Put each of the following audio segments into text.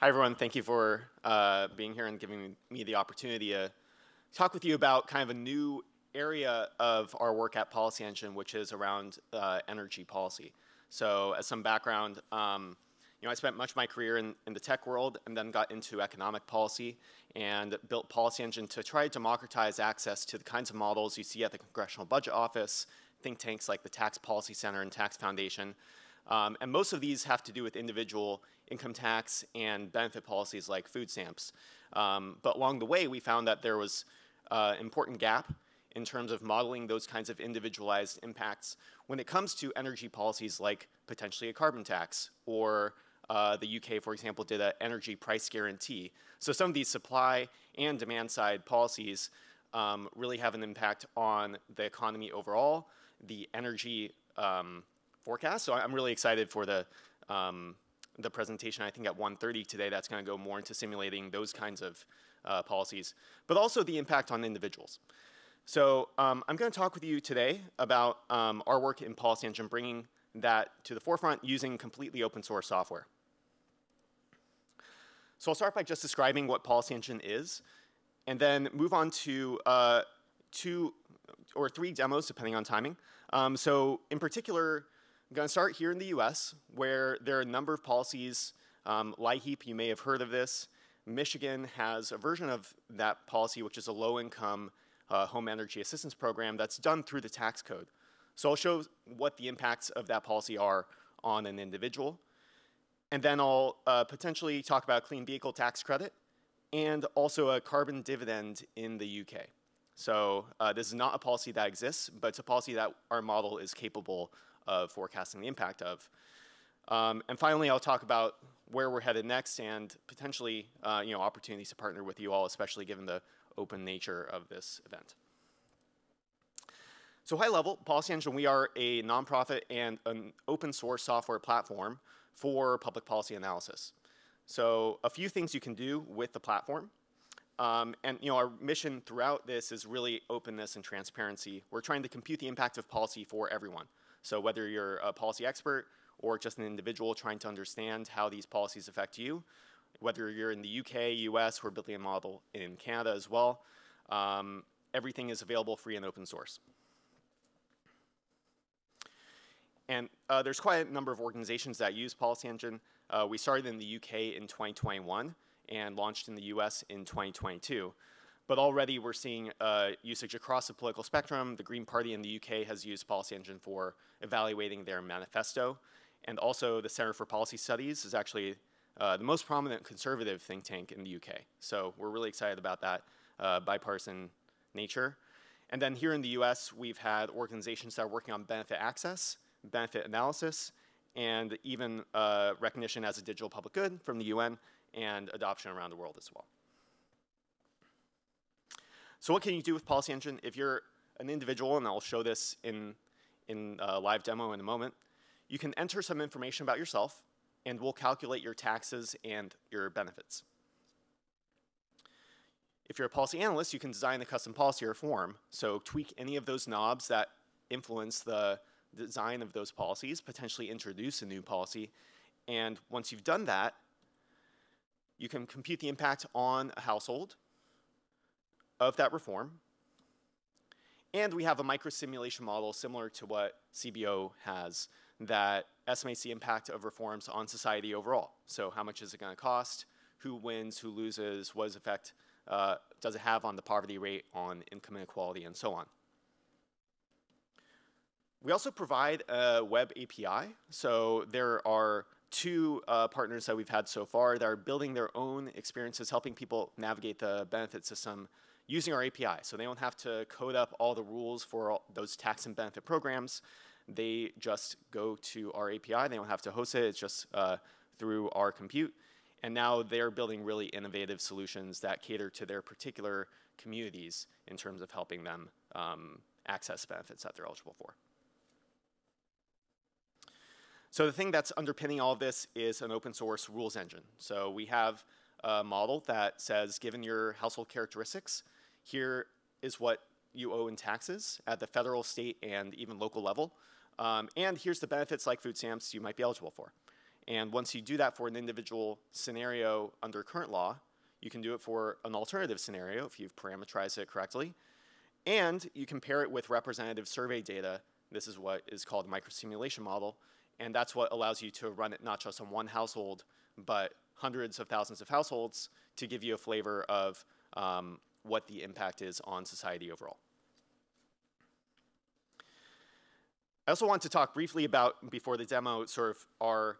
Hi, everyone. Thank you for uh, being here and giving me the opportunity to talk with you about kind of a new area of our work at Policy Engine, which is around uh, energy policy. So as some background, um, you know, I spent much of my career in, in the tech world and then got into economic policy and built Policy Engine to try to democratize access to the kinds of models you see at the Congressional Budget Office, think tanks like the Tax Policy Center and Tax Foundation. Um, and most of these have to do with individual income tax and benefit policies like food stamps. Um, but along the way, we found that there was uh, an important gap in terms of modeling those kinds of individualized impacts when it comes to energy policies like potentially a carbon tax or uh, the UK, for example, did an energy price guarantee. So some of these supply and demand side policies um, really have an impact on the economy overall, the energy um, forecast. So I'm really excited for the um, the presentation. I think at 1:30 today, that's going to go more into simulating those kinds of uh, policies, but also the impact on individuals. So um, I'm going to talk with you today about um, our work in Policy Engine, bringing that to the forefront using completely open source software. So I'll start by just describing what Policy Engine is, and then move on to uh, two or three demos, depending on timing. Um, so in particular, I'm going to start here in the US, where there are a number of policies. Um, LIHEAP, you may have heard of this. Michigan has a version of that policy, which is a low-income uh, home energy assistance program that's done through the tax code. So I'll show what the impacts of that policy are on an individual. And then I'll uh, potentially talk about clean vehicle tax credit and also a carbon dividend in the UK. So uh, this is not a policy that exists, but it's a policy that our model is capable of forecasting the impact of. Um, and finally, I'll talk about where we're headed next and potentially uh, you know, opportunities to partner with you all, especially given the open nature of this event. So high level, Policy Engine, we are a nonprofit and an open source software platform for public policy analysis. So a few things you can do with the platform. Um, and you know, our mission throughout this is really openness and transparency. We're trying to compute the impact of policy for everyone. So whether you're a policy expert or just an individual trying to understand how these policies affect you, whether you're in the UK, US, we're building a model in Canada as well. Um, everything is available free and open source. And uh, there's quite a number of organizations that use Policy Engine. Uh, we started in the UK in 2021 and launched in the US in 2022. But already we're seeing uh, usage across the political spectrum. The Green Party in the UK has used Policy Engine for evaluating their manifesto. And also the Center for Policy Studies is actually uh, the most prominent conservative think tank in the UK. So we're really excited about that uh, bipartisan nature. And then here in the US, we've had organizations that are working on benefit access, benefit analysis, and even uh, recognition as a digital public good from the UN and adoption around the world as well. So what can you do with Policy Engine? If you're an individual, and I'll show this in, in a live demo in a moment, you can enter some information about yourself, and we'll calculate your taxes and your benefits. If you're a policy analyst, you can design a custom policy or form, so tweak any of those knobs that influence the design of those policies, potentially introduce a new policy, and once you've done that, you can compute the impact on a household of that reform. And we have a microsimulation model similar to what CBO has that estimates the impact of reforms on society overall. So how much is it going to cost? Who wins? Who loses? What effect uh, does it have on the poverty rate, on income inequality, and so on? We also provide a web API. So there are two uh, partners that we've had so far that are building their own experiences, helping people navigate the benefit system using our API. So they don't have to code up all the rules for those tax and benefit programs. They just go to our API. They don't have to host it. It's just uh, through our compute. And now they're building really innovative solutions that cater to their particular communities in terms of helping them um, access benefits that they're eligible for. So the thing that's underpinning all of this is an open source rules engine. So we have a model that says, given your household characteristics, here is what you owe in taxes at the federal, state, and even local level. Um, and here's the benefits like food stamps you might be eligible for. And once you do that for an individual scenario under current law, you can do it for an alternative scenario if you've parameterized it correctly. And you compare it with representative survey data. This is what is called a microsimulation model. And that's what allows you to run it not just on one household, but hundreds of thousands of households to give you a flavor of um, what the impact is on society overall. I also want to talk briefly about, before the demo, sort of our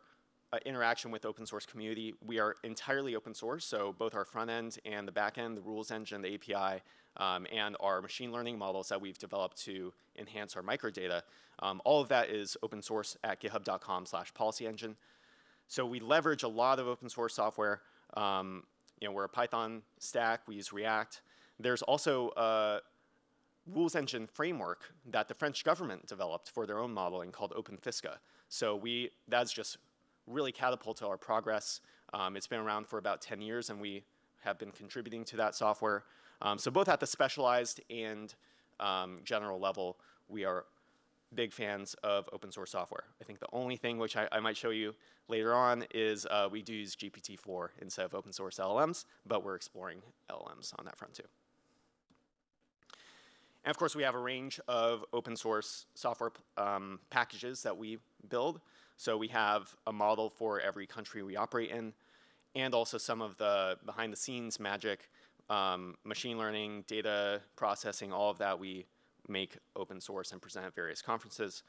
uh, interaction with open source community. We are entirely open source, so both our front end and the back end, the rules engine, the API, um, and our machine learning models that we've developed to enhance our microdata, um, all of that is open source at github.com slash policyengine. So we leverage a lot of open source software. Um, you know, we're a Python stack, we use React. There's also a rules engine framework that the French government developed for their own modeling called OpenFisca. So we, that's just really catapulted our progress. Um, it's been around for about 10 years and we have been contributing to that software. Um, so both at the specialized and um, general level, we are big fans of open source software. I think the only thing which I, I might show you later on is uh, we do use GPT-4 instead of open source LLMs, but we're exploring LLMs on that front too. And of course, we have a range of open source software um, packages that we build. So we have a model for every country we operate in, and also some of the behind the scenes magic, um, machine learning, data processing, all of that we make open source and present at various conferences.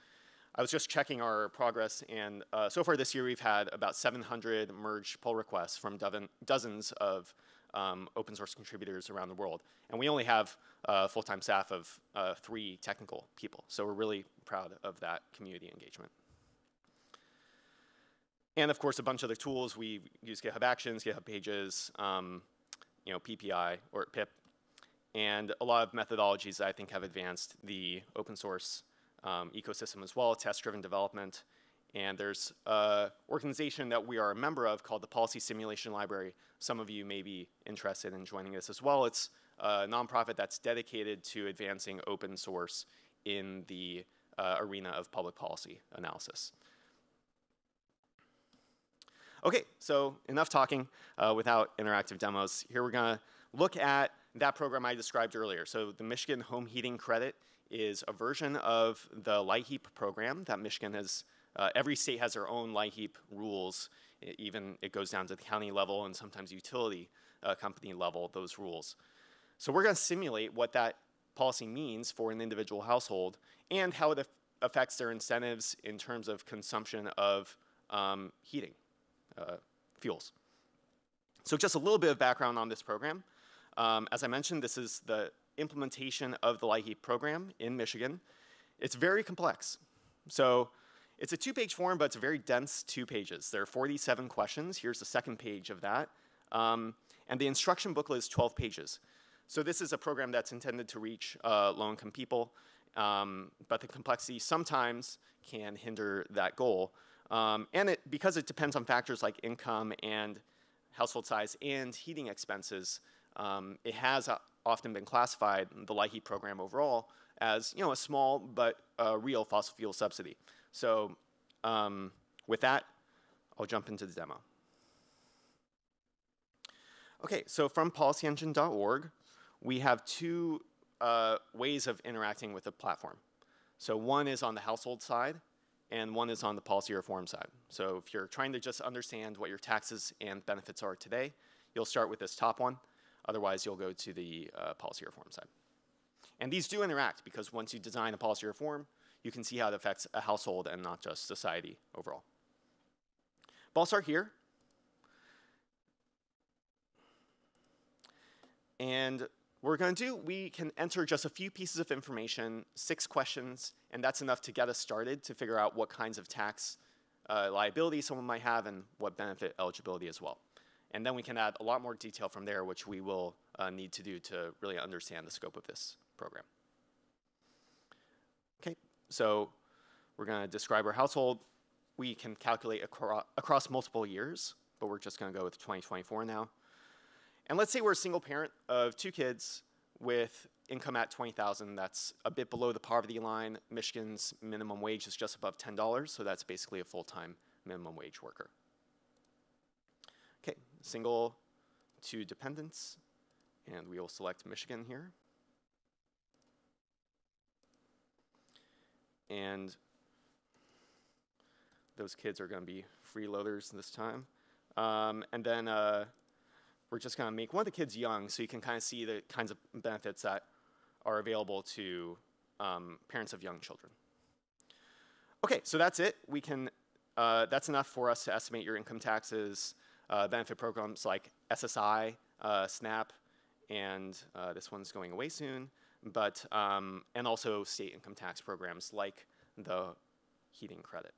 I was just checking our progress, and uh, so far this year we've had about 700 merge pull requests from dozens of um, open source contributors around the world. And we only have a full-time staff of uh, three technical people, so we're really proud of that community engagement. And of course, a bunch of the tools, we use GitHub Actions, GitHub Pages, um, you know, PyPI or pip, and a lot of methodologies that I think have advanced the open source um, ecosystem as well, test-driven development. And there's an organization that we are a member of called the Policy Simulation Library. Some of you may be interested in joining this as well. It's a nonprofit that's dedicated to advancing open source in the uh, arena of public policy analysis. Okay, so enough talking uh, without interactive demos. Here we're gonna look at that program I described earlier. So the Michigan Home Heating Credit is a version of the LIHEAP program that Michigan has, uh, every state has their own LIHEAP rules. It even it goes down to the county level and sometimes utility uh, company level, those rules. So we're gonna simulate what that policy means for an individual household and how it affects their incentives in terms of consumption of um, heating uh, fuels. So just a little bit of background on this program. Um, as I mentioned, this is the implementation of the LIHEAP program in Michigan. It's very complex. So it's a two-page form, but it's a very dense two pages. There are 47 questions. Here's the second page of that. Um, and the instruction booklet is 12 pages. So this is a program that's intended to reach uh, low-income people, um, but the complexity sometimes can hinder that goal. Um, and it, because it depends on factors like income and household size and heating expenses, um, it has uh, often been classified, the LIHEAP program overall, as you know, a small but uh, real fossil fuel subsidy. So um, with that, I'll jump into the demo. Okay, so from policyengine.org, we have two uh, ways of interacting with the platform. So one is on the household side, and one is on the policy reform side. So if you're trying to just understand what your taxes and benefits are today, you'll start with this top one. Otherwise, you'll go to the uh, policy reform side. And these do interact because once you design a policy reform, you can see how it affects a household and not just society overall. But I'll start here. And what we're going to do, we can enter just a few pieces of information, six questions, and that's enough to get us started to figure out what kinds of tax uh, liability someone might have and what benefit eligibility as well. And then we can add a lot more detail from there, which we will uh, need to do to really understand the scope of this program. So we're going to describe our household. We can calculate acro across multiple years, but we're just going to go with 2024 now. And let's say we're a single parent of two kids with income at 20,000. That's a bit below the poverty line. Michigan's minimum wage is just above $10, so that's basically a full-time minimum wage worker. Okay, single to dependents, and we will select Michigan here. And those kids are going to be freeloaders this time. Um, and then uh, we're just going to make one of the kids young so you can kind of see the kinds of benefits that are available to um, parents of young children. Okay, so that's it. We can, uh, that's enough for us to estimate your income taxes, uh, benefit programs like SSI, uh, SNAP, and uh, this one's going away soon, but, um, and also state income tax programs like the heating credit.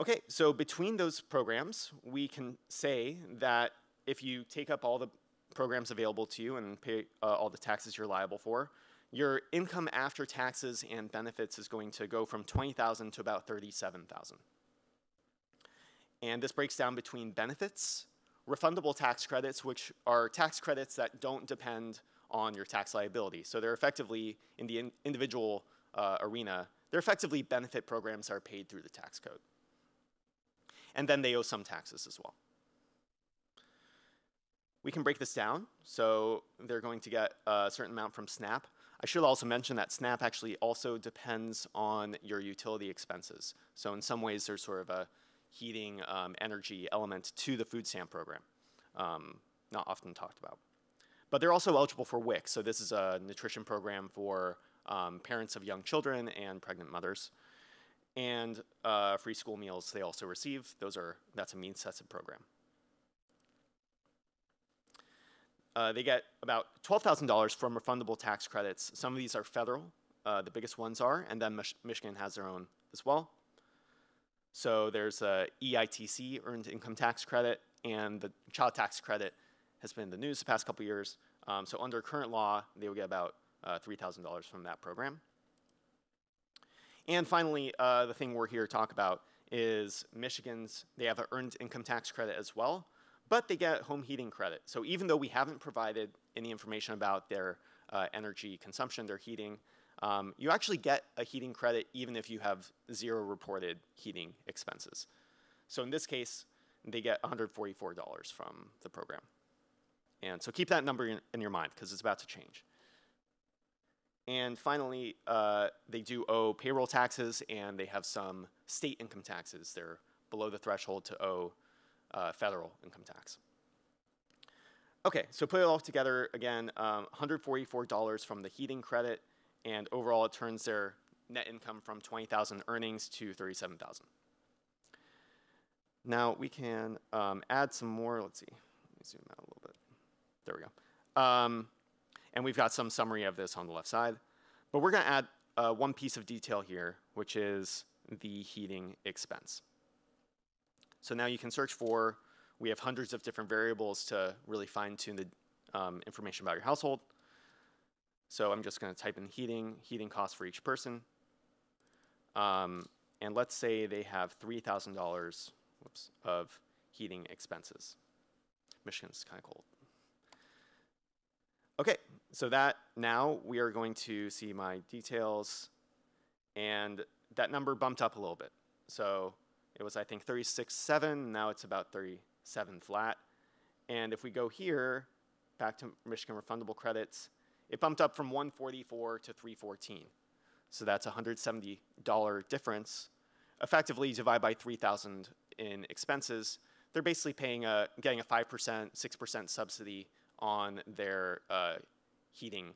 Okay, so between those programs, we can say that if you take up all the programs available to you and pay uh, all the taxes you're liable for, your income after taxes and benefits is going to go from 20,000 to about 37,000. And this breaks down between benefits, refundable tax credits, which are tax credits that don't depend on your tax liability. So they're effectively, in the in individual uh, arena, they're effectively benefit programs that are paid through the tax code. And then they owe some taxes as well. We can break this down. So they're going to get a certain amount from SNAP. I should also mention that SNAP actually also depends on your utility expenses. So in some ways, there's sort of a heating um, energy element to the food stamp program, um, not often talked about. But they're also eligible for WIC. So this is a nutrition program for um, parents of young children and pregnant mothers. And uh, free school meals they also receive. Those are, that's a means-tested program. Uh, they get about $12,000 from refundable tax credits. Some of these are federal, uh, the biggest ones are, and then Mich Michigan has their own as well. So there's a EITC, Earned Income Tax Credit, and the child tax credit has been in the news the past couple years. Um, so under current law, they will get about uh, $3,000 from that program. And finally, uh, the thing we're here to talk about is Michigan's, they have an earned income tax credit as well but they get home heating credit. So even though we haven't provided any information about their uh, energy consumption, their heating, um, you actually get a heating credit even if you have zero reported heating expenses. So in this case, they get $144 from the program. And so keep that number in, in your mind because it's about to change. And finally, uh, they do owe payroll taxes and they have some state income taxes. They're below the threshold to owe uh, federal income tax. Okay, so put it all together again, um, $144 from the heating credit, and overall it turns their net income from 20,000 earnings to 37,000. Now we can um, add some more, let's see, let me zoom out a little bit. There we go. Um, and we've got some summary of this on the left side. But we're gonna add uh, one piece of detail here, which is the heating expense. So now you can search for, we have hundreds of different variables to really fine tune the um, information about your household. So I'm just gonna type in heating, heating costs for each person. Um, and let's say they have $3,000 of heating expenses. Michigan's kind of cold. Okay, so that now we are going to see my details and that number bumped up a little bit. So it was, I think, 36.7. Now it's about 37 flat. And if we go here, back to Michigan refundable credits, it bumped up from 144 to 314. So that's a $170 difference. Effectively, divide by 3,000 in expenses. They're basically paying a, getting a 5%, 6% subsidy on their uh, heating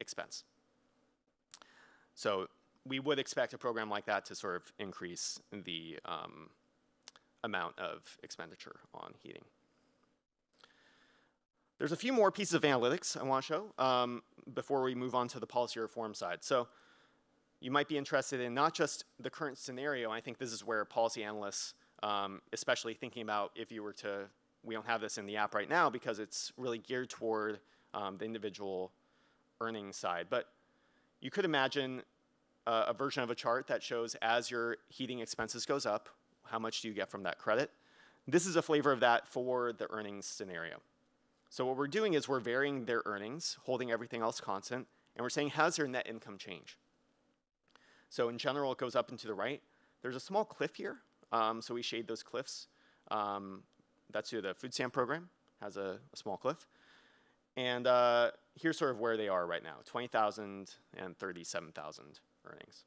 expense. So we would expect a program like that to sort of increase the um, amount of expenditure on heating. There's a few more pieces of analytics I want to show um, before we move on to the policy reform side. So you might be interested in not just the current scenario, I think this is where policy analysts, um, especially thinking about if you were to, we don't have this in the app right now because it's really geared toward um, the individual earnings side, but you could imagine uh, a version of a chart that shows as your heating expenses goes up, how much do you get from that credit? This is a flavor of that for the earnings scenario. So what we're doing is we're varying their earnings, holding everything else constant, and we're saying how's their net income change? So in general, it goes up and to the right. There's a small cliff here, um, so we shade those cliffs. Um, that's who the food stamp program has a, a small cliff. And uh, here's sort of where they are right now, 20,000 and 37,000 earnings.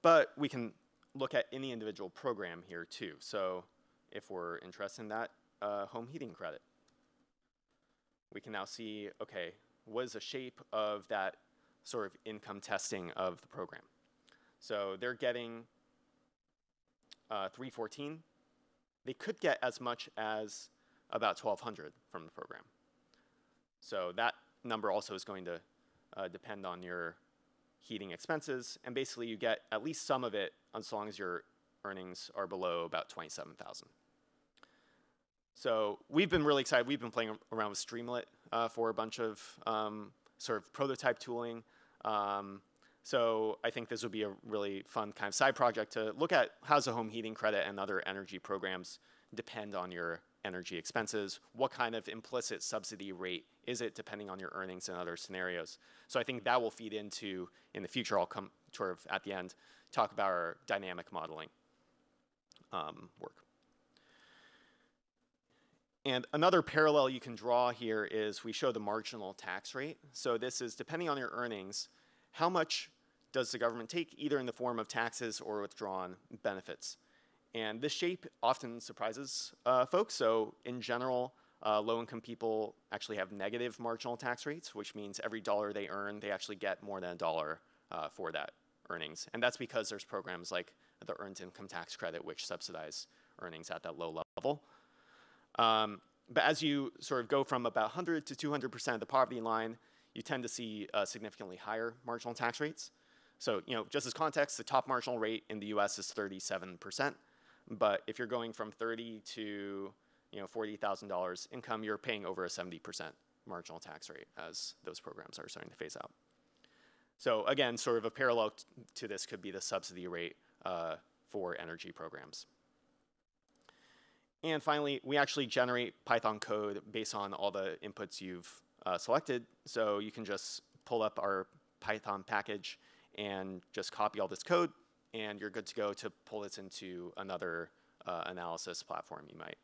But we can look at any individual program here too. So if we're interested in that home heating credit, we can now see, okay, what is the shape of that sort of income testing of the program? So they're getting uh, 314. They could get as much as about 1200 from the program. So that number also is going to uh, depend on your heating expenses, and basically you get at least some of it as long as your earnings are below about 27,000. So we've been really excited. We've been playing around with Streamlit uh, for a bunch of um, sort of prototype tooling. Um, so I think this would be a really fun kind of side project to look at how's the home heating credit and other energy programs depend on your energy expenses, what kind of implicit subsidy rate is it depending on your earnings and other scenarios. So I think that will feed into, in the future, I'll come sort of at the end, talk about our dynamic modeling um, work. And another parallel you can draw here is we show the marginal tax rate. So this is depending on your earnings, how much does the government take either in the form of taxes or withdrawn benefits? And this shape often surprises uh, folks. So in general, uh, low-income people actually have negative marginal tax rates, which means every dollar they earn, they actually get more than a dollar uh, for that earnings. And that's because there's programs like the Earned Income Tax Credit, which subsidize earnings at that low level. Um, but as you sort of go from about 100 to 200% of the poverty line, you tend to see uh, significantly higher marginal tax rates. So, you know, just as context, the top marginal rate in the US is 37%. But if you're going from 30 to you know $40,000 income, you're paying over a 70% marginal tax rate as those programs are starting to phase out. So again, sort of a parallel to this could be the subsidy rate uh, for energy programs. And finally, we actually generate Python code based on all the inputs you've uh, selected. So you can just pull up our Python package and just copy all this code, and you're good to go to pull this into another uh, analysis platform you might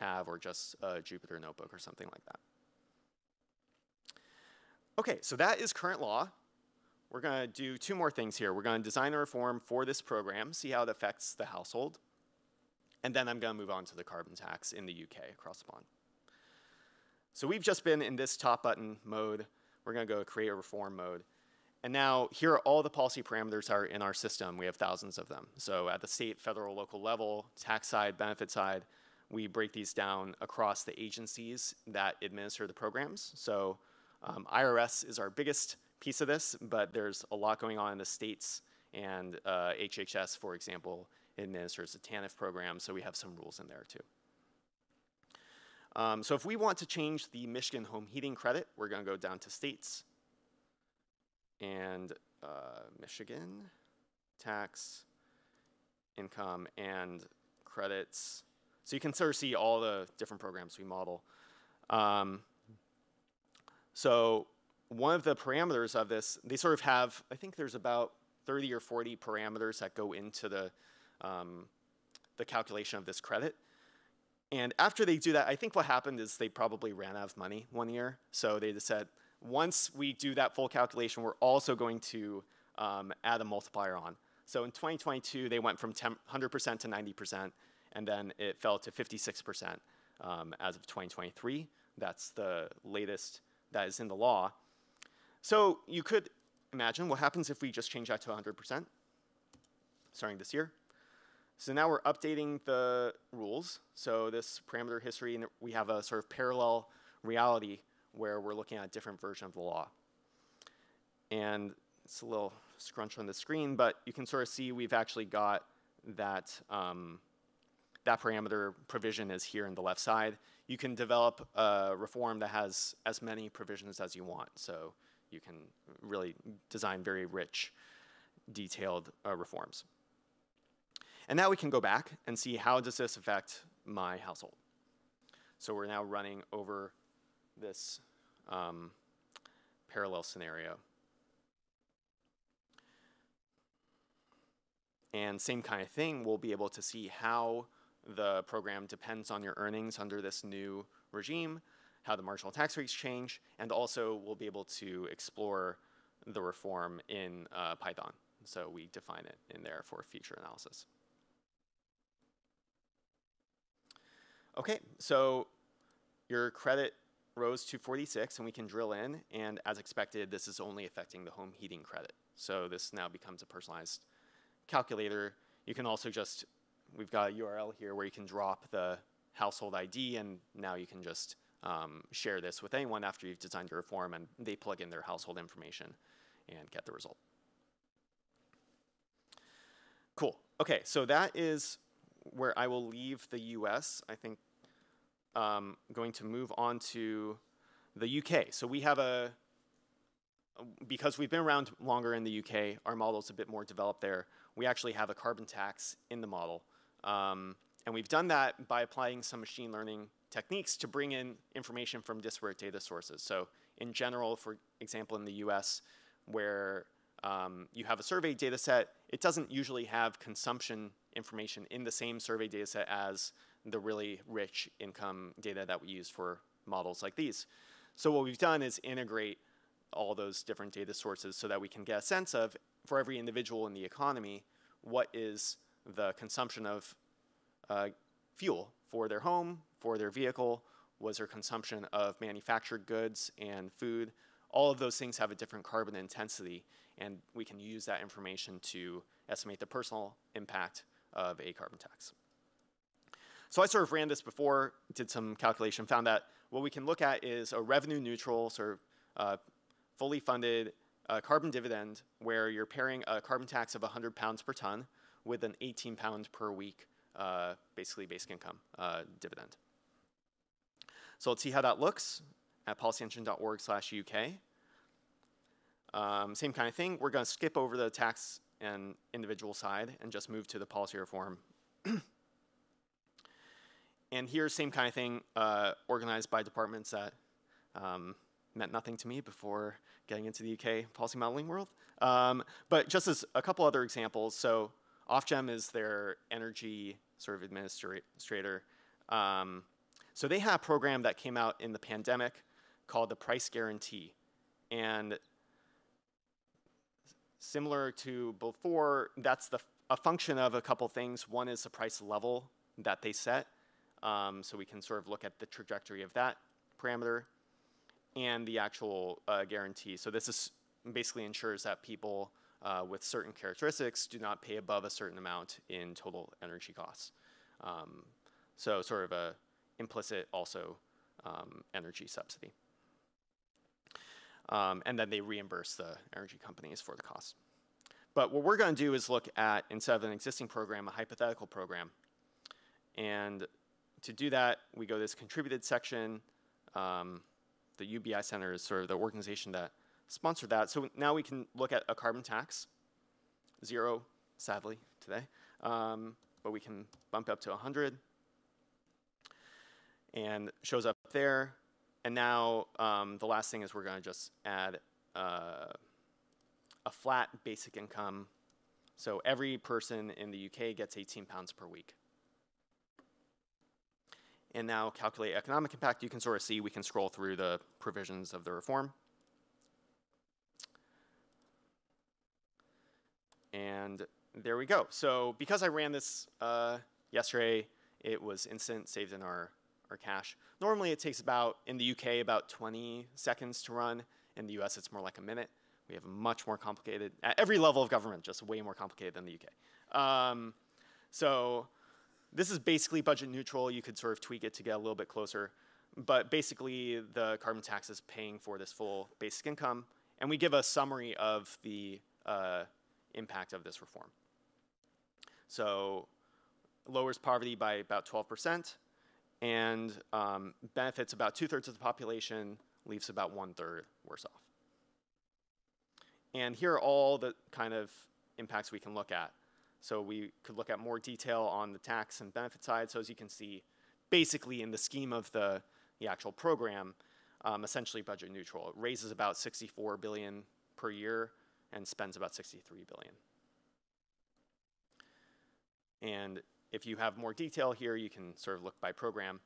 have, or just a Jupyter notebook or something like that. Okay, so that is current law. We're going to do two more things here. We're going to design a reform for this program, see how it affects the household, and then I'm going to move on to the carbon tax in the UK across the pond. So we've just been in this top button mode. We're going to go create a reform mode. And now here are all the policy parameters are in our system. We have thousands of them. So at the state, federal, local level, tax side, benefit side, we break these down across the agencies that administer the programs. So um, IRS is our biggest piece of this, but there's a lot going on in the states and uh, HHS, for example, administers the TANF program, so we have some rules in there too. Um, so if we want to change the Michigan home heating credit, we're going to go down to states, and uh, Michigan, tax, income, and credits. So you can sort of see all the different programs we model. Um, so one of the parameters of this, they sort of have, I think there's about 30 or 40 parameters that go into the, um, the calculation of this credit. And after they do that, I think what happened is they probably ran out of money one year. So they just said, once we do that full calculation, we're also going to um, add a multiplier on. So in 2022, they went from 100% to 90%, and then it fell to 56% um, as of 2023. That's the latest that is in the law. So you could imagine what happens if we just change that to 100% starting this year. So now we're updating the rules. So this parameter history, and we have a sort of parallel reality where we're looking at a different version of the law. And it's a little scrunch on the screen, but you can sort of see we've actually got that, um, that parameter provision is here in the left side. You can develop a reform that has as many provisions as you want. So you can really design very rich, detailed uh, reforms. And now we can go back and see how does this affect my household. So we're now running over this um, parallel scenario. And same kind of thing, we'll be able to see how the program depends on your earnings under this new regime, how the marginal tax rates change, and also we'll be able to explore the reform in uh, Python. So we define it in there for future analysis. Okay, so your credit rose to 46 and we can drill in and as expected this is only affecting the home heating credit. So this now becomes a personalized calculator. You can also just, we've got a URL here where you can drop the household ID and now you can just um, share this with anyone after you've designed your form and they plug in their household information and get the result. Cool. Okay, so that is where I will leave the US. I think um, going to move on to the UK. So we have a, because we've been around longer in the UK, our model is a bit more developed there. We actually have a carbon tax in the model. Um, and we've done that by applying some machine learning techniques to bring in information from disparate data sources. So in general, for example, in the US, where um, you have a survey data set, it doesn't usually have consumption information in the same survey data set as the really rich income data that we use for models like these. So what we've done is integrate all those different data sources so that we can get a sense of, for every individual in the economy, what is the consumption of uh, fuel for their home, for their vehicle, was their consumption of manufactured goods and food. All of those things have a different carbon intensity, and we can use that information to estimate the personal impact of a carbon tax. So I sort of ran this before, did some calculation, found that what we can look at is a revenue neutral, sort of uh, fully funded uh, carbon dividend where you're pairing a carbon tax of 100 pounds per ton with an 18 pound per week, uh, basically basic income uh, dividend. So let's see how that looks at policyengine.org slash UK. Um, same kind of thing. We're going to skip over the tax and individual side and just move to the policy reform and here, same kind of thing, uh, organized by departments that um, meant nothing to me before getting into the UK policy modeling world. Um, but just as a couple other examples, so Ofgem is their energy sort of administrator. Um, so they had a program that came out in the pandemic called the price guarantee. And similar to before, that's the, a function of a couple things. One is the price level that they set. Um, so we can sort of look at the trajectory of that parameter and the actual uh, guarantee. So this is basically ensures that people uh, with certain characteristics do not pay above a certain amount in total energy costs. Um, so sort of a implicit also um, energy subsidy. Um, and then they reimburse the energy companies for the cost. But what we're going to do is look at, instead of an existing program, a hypothetical program. And to do that, we go this contributed section. Um, the UBI Center is sort of the organization that sponsored that. So now we can look at a carbon tax, zero, sadly, today. Um, but we can bump up to 100 and shows up there. And now um, the last thing is we're going to just add uh, a flat basic income. So every person in the UK gets 18 pounds per week and now calculate economic impact, you can sort of see we can scroll through the provisions of the reform. And there we go. So because I ran this uh, yesterday, it was instant, saved in our, our cache. Normally it takes about, in the UK, about 20 seconds to run. In the US, it's more like a minute. We have a much more complicated, at every level of government, just way more complicated than the UK. Um, so this is basically budget neutral. You could sort of tweak it to get a little bit closer. But basically, the carbon tax is paying for this full basic income. And we give a summary of the uh, impact of this reform. So lowers poverty by about 12%, and um, benefits about two-thirds of the population, leaves about one-third worse off. And here are all the kind of impacts we can look at. So we could look at more detail on the tax and benefit side. So as you can see, basically in the scheme of the, the actual program, um, essentially budget neutral. It raises about 64 billion per year and spends about 63 billion. And if you have more detail here, you can sort of look by program.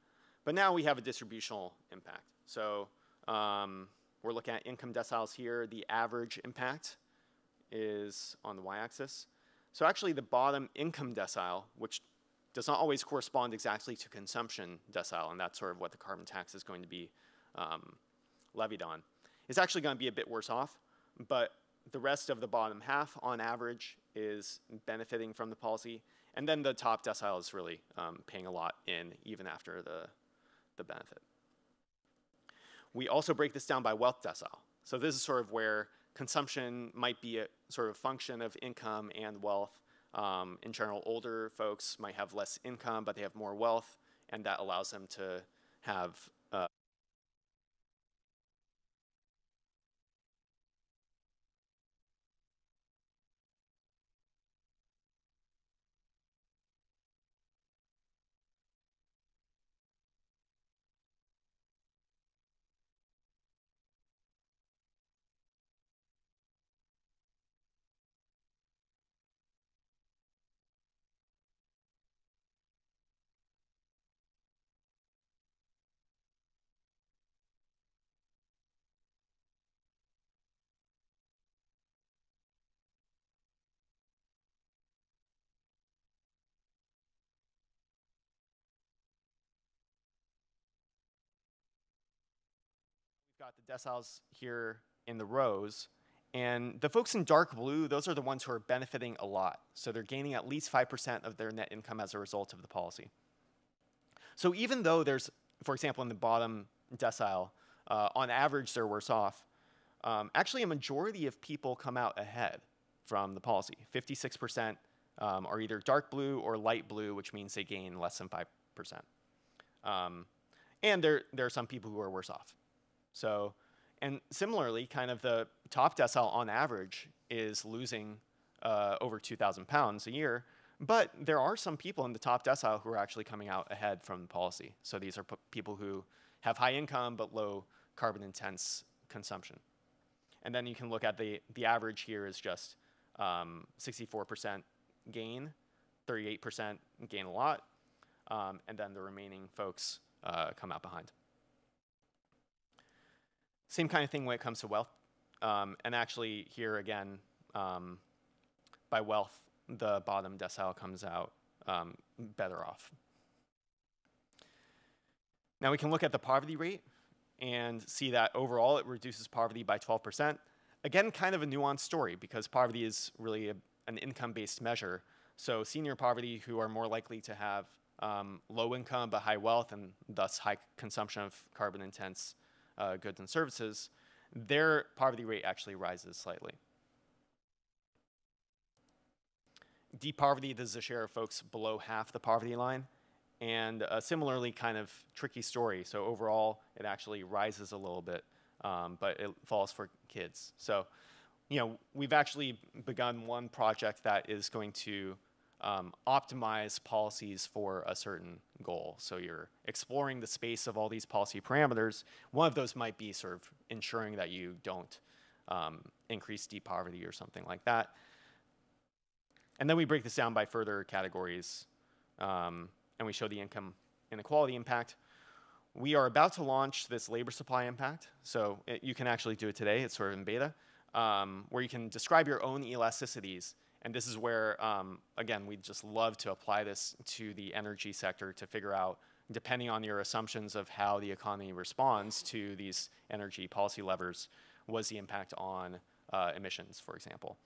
But now we have a distributional impact. So um, we're looking at income deciles here. The average impact is on the y-axis. So actually the bottom income decile, which does not always correspond exactly to consumption decile, and that's sort of what the carbon tax is going to be um, levied on, is actually going to be a bit worse off. But the rest of the bottom half, on average, is benefiting from the policy. And then the top decile is really um, paying a lot in even after the, the benefit. We also break this down by wealth decile. So this is sort of where consumption might be a sort of function of income and wealth. Um, in general, older folks might have less income, but they have more wealth, and that allows them to have got the deciles here in the rows. And the folks in dark blue, those are the ones who are benefiting a lot. So they're gaining at least 5% of their net income as a result of the policy. So even though there's, for example, in the bottom decile, uh, on average they're worse off, um, actually a majority of people come out ahead from the policy. 56% um, are either dark blue or light blue, which means they gain less than 5%. Um, and there, there are some people who are worse off. So, and similarly, kind of the top decile on average is losing uh, over 2,000 pounds a year, but there are some people in the top decile who are actually coming out ahead from the policy. So these are people who have high income but low carbon intense consumption. And then you can look at the, the average here is just 64% um, gain, 38% gain a lot, um, and then the remaining folks uh, come out behind. Same kind of thing when it comes to wealth. Um, and actually here again, um, by wealth, the bottom decile comes out um, better off. Now we can look at the poverty rate and see that overall it reduces poverty by 12%. Again, kind of a nuanced story because poverty is really a, an income-based measure. So senior poverty who are more likely to have um, low income but high wealth and thus high consumption of carbon intense uh, goods and services, their poverty rate actually rises slightly. Deep poverty, this is a share of folks below half the poverty line. And a similarly kind of tricky story. So overall, it actually rises a little bit, um, but it falls for kids. So, you know, we've actually begun one project that is going to um, optimize policies for a certain goal. So you're exploring the space of all these policy parameters. One of those might be sort of ensuring that you don't um, increase deep poverty or something like that. And then we break this down by further categories, um, and we show the income inequality impact. We are about to launch this labor supply impact. So it, you can actually do it today. It's sort of in beta, um, where you can describe your own elasticities and this is where, um, again, we'd just love to apply this to the energy sector to figure out, depending on your assumptions of how the economy responds to these energy policy levers, was the impact on uh, emissions, for example.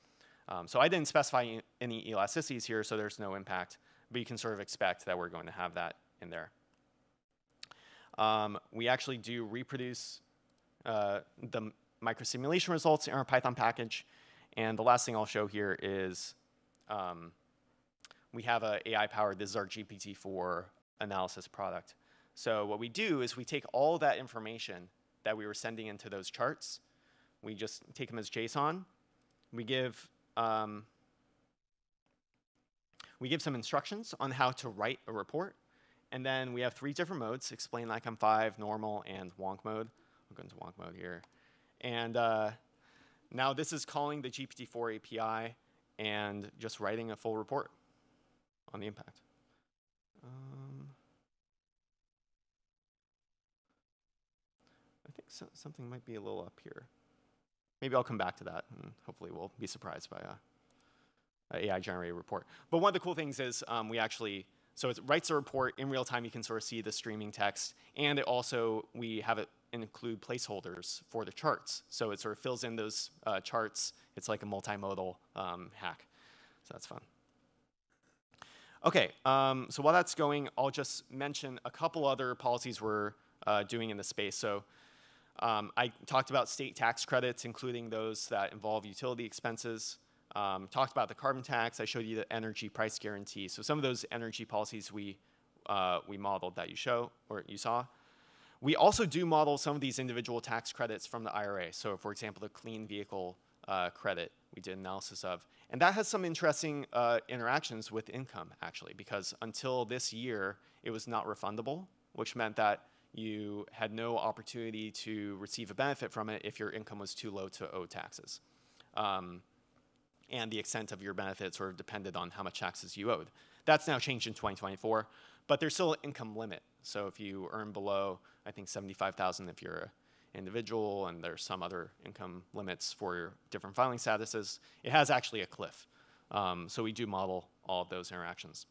Um, so I didn't specify any elasticities here, so there's no impact, but you can sort of expect that we're going to have that in there. Um, we actually do reproduce uh, the microsimulation results in our Python package. And the last thing I'll show here is um, we have a AI-powered, this is our GPT-4 analysis product. So what we do is we take all that information that we were sending into those charts, we just take them as JSON, we give um, we give some instructions on how to write a report, and then we have three different modes, explain like I'm five, normal, and wonk mode. I'll go into wonk mode here. And uh, now this is calling the GPT-4 API and just writing a full report on the impact. Um, I think so something might be a little up here. Maybe I'll come back to that, and hopefully we'll be surprised by a, a AI-generated report. But one of the cool things is um, we actually, so it writes a report in real time. You can sort of see the streaming text, and it also we have it include placeholders for the charts. So it sort of fills in those uh, charts. It's like a multimodal um, hack. So that's fun. Okay, um, so while that's going, I'll just mention a couple other policies we're uh, doing in the space. So um, I talked about state tax credits, including those that involve utility expenses. Um, talked about the carbon tax. I showed you the energy price guarantee. So some of those energy policies we uh, we modeled that you show or you saw. We also do model some of these individual tax credits from the IRA. So for example, the clean vehicle uh, credit we did analysis of. And that has some interesting uh, interactions with income, actually, because until this year, it was not refundable, which meant that you had no opportunity to receive a benefit from it if your income was too low to owe taxes. Um, and the extent of your benefit sort of depended on how much taxes you owed. That's now changed in 2024, but there's still an income limit. So if you earn below, I think 75,000 if you're an individual, and there's some other income limits for different filing statuses, it has actually a cliff. Um, so we do model all of those interactions.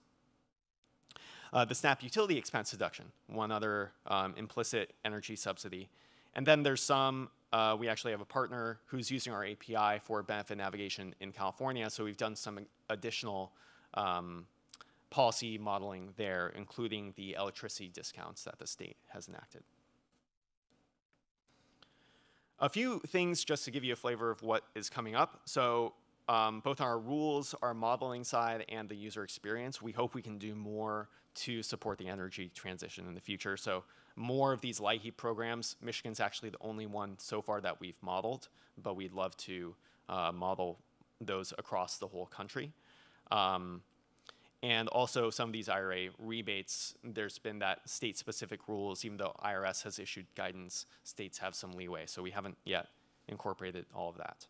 Uh, the SNAP utility expense deduction, one other um, implicit energy subsidy. And then there's some, uh, we actually have a partner who's using our API for benefit navigation in California, so we've done some additional um, policy modeling there, including the electricity discounts that the state has enacted. A few things just to give you a flavor of what is coming up. So um, both our rules, our modeling side, and the user experience, we hope we can do more to support the energy transition in the future. So more of these LIHEAP programs, Michigan's actually the only one so far that we've modeled, but we'd love to uh, model those across the whole country. Um, and also some of these IRA rebates, there's been that state-specific rules, even though IRS has issued guidance, states have some leeway. So we haven't yet incorporated all of that.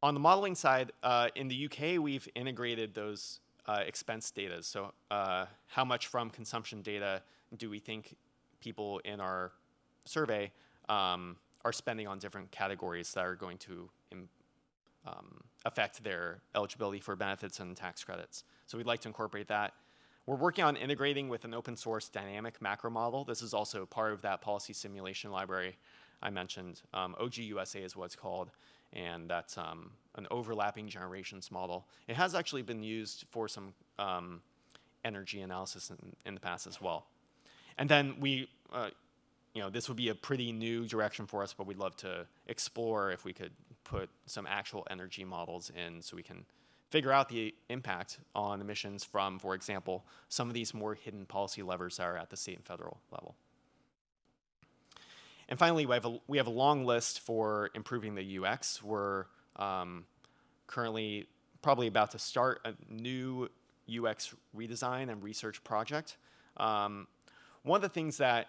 On the modeling side, uh, in the UK, we've integrated those uh, expense data. So uh, how much from consumption data do we think people in our survey um, are spending on different categories that are going to um, affect their eligibility for benefits and tax credits. So we'd like to incorporate that. We're working on integrating with an open source dynamic macro model. This is also part of that policy simulation library I mentioned. Um, OGUSA is what it's called and that's um, an overlapping generations model. It has actually been used for some um, energy analysis in, in, the past as well. And then we, uh, you know, this would be a pretty new direction for us, but we'd love to explore if we could put some actual energy models in so we can figure out the impact on emissions from, for example, some of these more hidden policy levers that are at the state and federal level. And finally, we have a, we have a long list for improving the UX. We're um, currently probably about to start a new UX redesign and research project. Um, one of the things that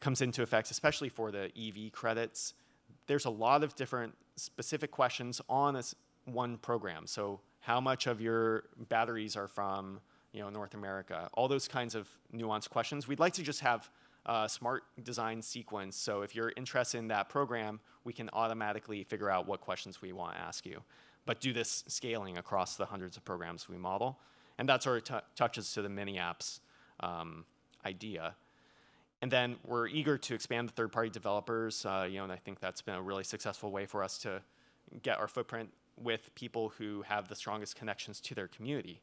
comes into effect, especially for the EV credits, there's a lot of different specific questions on this one program. So how much of your batteries are from you know, North America? All those kinds of nuanced questions. We'd like to just have smart design sequence. So if you're interested in that program, we can automatically figure out what questions we want to ask you. But do this scaling across the hundreds of programs we model. And that sort of touches to the mini apps um, idea. And then we're eager to expand the third-party developers, uh, you know, and I think that's been a really successful way for us to get our footprint with people who have the strongest connections to their community.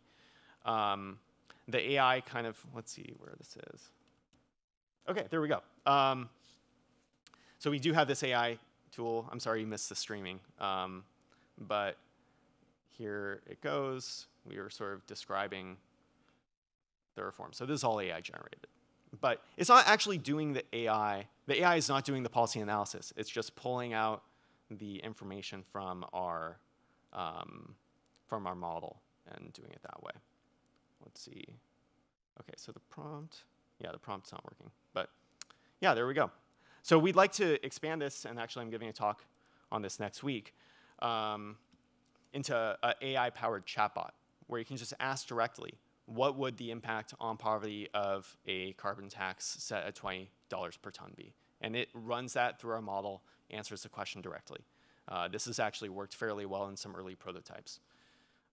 Um, the AI kind of, let's see where this is. Okay, there we go. Um, so we do have this AI tool. I'm sorry you missed the streaming. Um, but here it goes. We were sort of describing the reform. So this is all AI generated. But it's not actually doing the AI. The AI is not doing the policy analysis. It's just pulling out the information from our, um, from our model and doing it that way. Let's see. Okay, so the prompt. Yeah, the prompt's not working. But yeah, there we go. So we'd like to expand this, and actually I'm giving a talk on this next week, um, into an AI-powered chatbot, where you can just ask directly, what would the impact on poverty of a carbon tax set at $20 per ton be? And it runs that through our model, answers the question directly. Uh, this has actually worked fairly well in some early prototypes.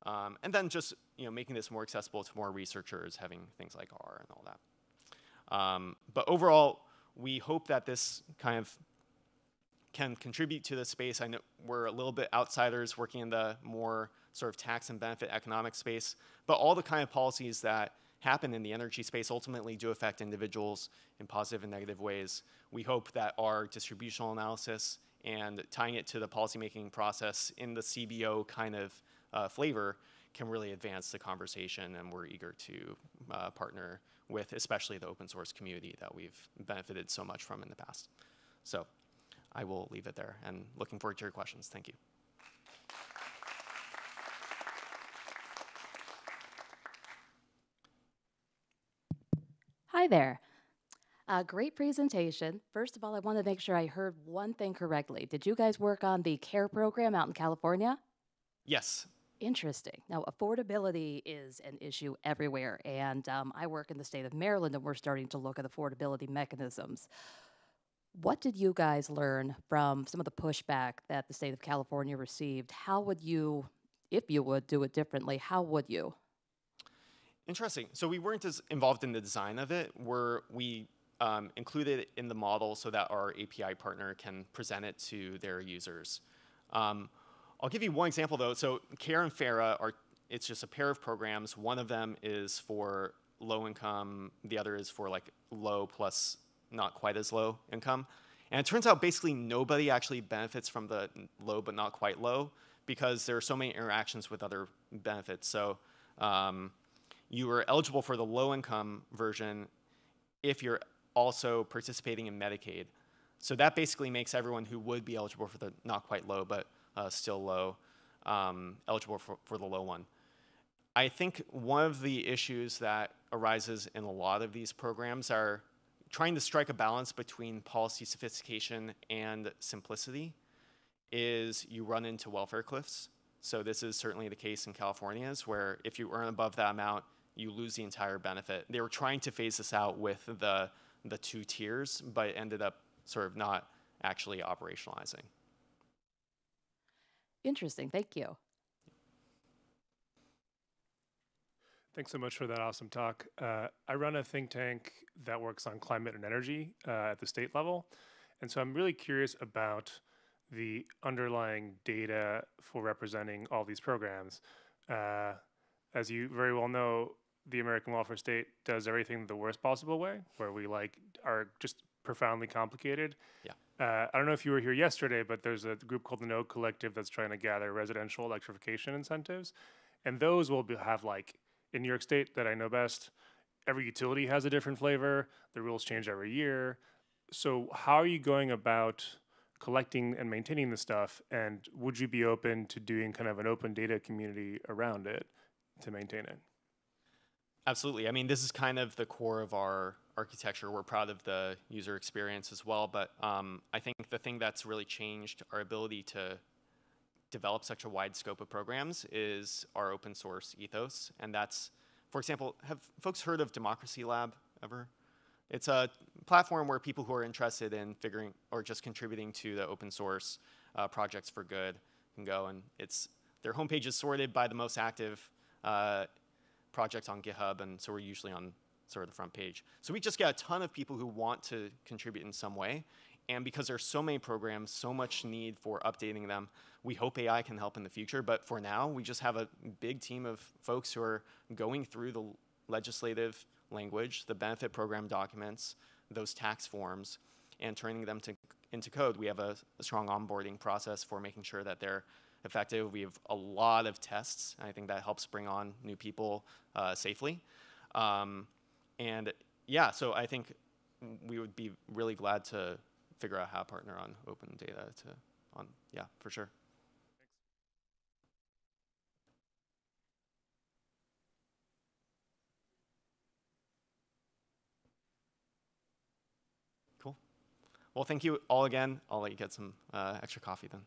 Um, and then just you know, making this more accessible to more researchers, having things like R and all that. Um, but overall, we hope that this kind of can contribute to the space. I know we're a little bit outsiders working in the more sort of tax and benefit economic space, but all the kind of policies that happen in the energy space ultimately do affect individuals in positive and negative ways. We hope that our distributional analysis and tying it to the policymaking process in the CBO kind of uh, flavor can really advance the conversation, and we're eager to uh, partner with especially the open source community that we've benefited so much from in the past. So I will leave it there, and looking forward to your questions. Thank you. Hi there. Uh, great presentation. First of all, I want to make sure I heard one thing correctly. Did you guys work on the CARE program out in California? Yes. Interesting. Now, affordability is an issue everywhere, and um, I work in the state of Maryland, and we're starting to look at affordability mechanisms. What did you guys learn from some of the pushback that the state of California received? How would you, if you would do it differently, how would you? Interesting. So we weren't as involved in the design of it. We're, we um, included it in the model so that our API partner can present it to their users. Um, I'll give you one example though. So CARE and FERA are, it's just a pair of programs. One of them is for low income, the other is for like low plus not quite as low income. And it turns out basically nobody actually benefits from the low but not quite low because there are so many interactions with other benefits. So um, you are eligible for the low income version if you're also participating in Medicaid. So that basically makes everyone who would be eligible for the not quite low but uh, still low, um, eligible for, for the low one. I think one of the issues that arises in a lot of these programs are trying to strike a balance between policy sophistication and simplicity is you run into welfare cliffs. So this is certainly the case in California's where if you earn above that amount, you lose the entire benefit. They were trying to phase this out with the, the two tiers, but it ended up sort of not actually operationalizing. Interesting. Thank you. Thanks so much for that awesome talk. Uh, I run a think tank that works on climate and energy uh, at the state level. And so I'm really curious about the underlying data for representing all these programs. Uh, as you very well know, the American welfare state does everything the worst possible way, where we like are just profoundly complicated. Yeah. Uh, I don't know if you were here yesterday, but there's a group called the No Collective that's trying to gather residential electrification incentives, and those will be, have like in New York State that I know best. Every utility has a different flavor. The rules change every year. So how are you going about collecting and maintaining the stuff? And would you be open to doing kind of an open data community around it to maintain it? Absolutely. I mean, this is kind of the core of our architecture. We're proud of the user experience as well, but um, I think the thing that's really changed our ability to develop such a wide scope of programs is our open source ethos. And that's, for example, have folks heard of Democracy Lab ever? It's a platform where people who are interested in figuring or just contributing to the open source uh, projects for good can go and it's their homepage is sorted by the most active uh, projects on GitHub, and so we're usually on sort of the front page. So we just get a ton of people who want to contribute in some way, and because there's so many programs, so much need for updating them, we hope AI can help in the future. But for now, we just have a big team of folks who are going through the legislative language, the benefit program documents, those tax forms, and turning them to, into code. We have a, a strong onboarding process for making sure that they're effective. We have a lot of tests. I think that helps bring on new people uh, safely. Um, and yeah, so I think we would be really glad to figure out how to partner on open data to on yeah for sure. Cool. Well, thank you all again. I'll let you get some uh, extra coffee then.